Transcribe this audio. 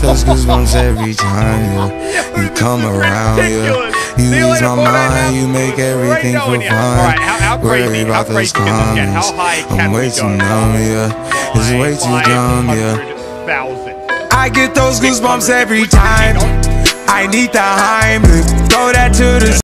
get those goosebumps every time yeah. you come around. Yeah. You ease my mind, you make everything feel fine. Worry about those comments. I'm way too numb, yeah. It's way too dumb, yeah. I get those goosebumps every time. I need the Heimlich.